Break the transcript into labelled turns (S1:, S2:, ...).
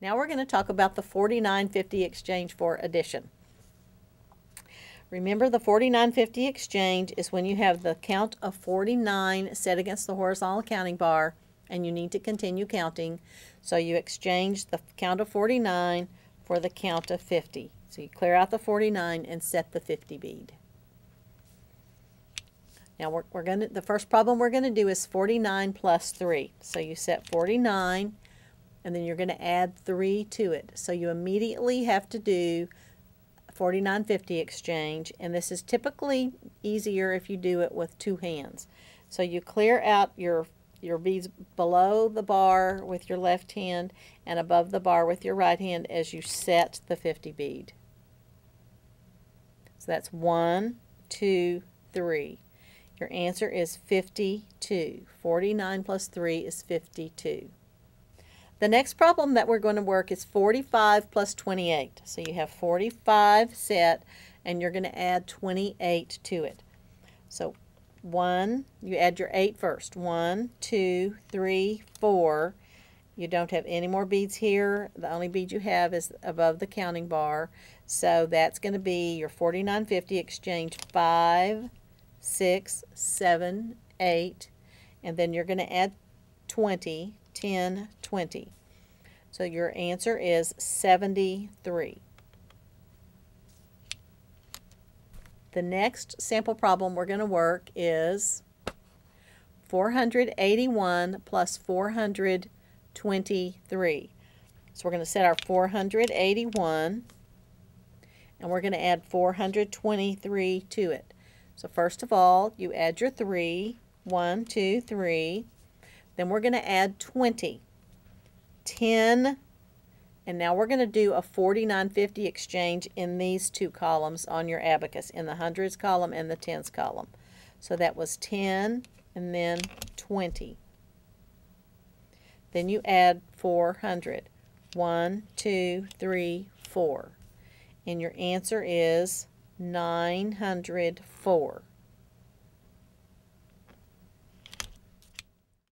S1: Now we're going to talk about the 4950 exchange for addition. Remember the 4950 exchange is when you have the count of 49 set against the horizontal counting bar and you need to continue counting. So you exchange the count of 49 for the count of 50. So you clear out the 49 and set the 50 bead. Now we're, we're going to, the first problem we're going to do is 49 plus 3. So you set 49 and then you're going to add 3 to it. So you immediately have to do 4950 exchange and this is typically easier if you do it with two hands. So you clear out your your beads below the bar with your left hand and above the bar with your right hand as you set the 50 bead. So that's one, two, three. Your answer is 52. 49 plus 3 is 52. The next problem that we're going to work is 45 plus 28. So you have 45 set and you're going to add 28 to it. So 1, you add your 8 first. 1, 2, 3, 4. You don't have any more beads here. The only bead you have is above the counting bar. So that's going to be your 4950 exchange 5, 6, 7, 8, and then you're going to add 20, 10, 20. So your answer is 73. The next sample problem we're going to work is 481 plus 423. So we're going to set our 481 and we're going to add 423 to it. So first of all, you add your 3, 1, 2, 3. Then we're going to add 20. 10. And now we're going to do a 4950 exchange in these two columns on your abacus, in the hundreds column and the tens column. So that was 10 and then 20. Then you add 400. 1, 2, 3, 4. And your answer is 904.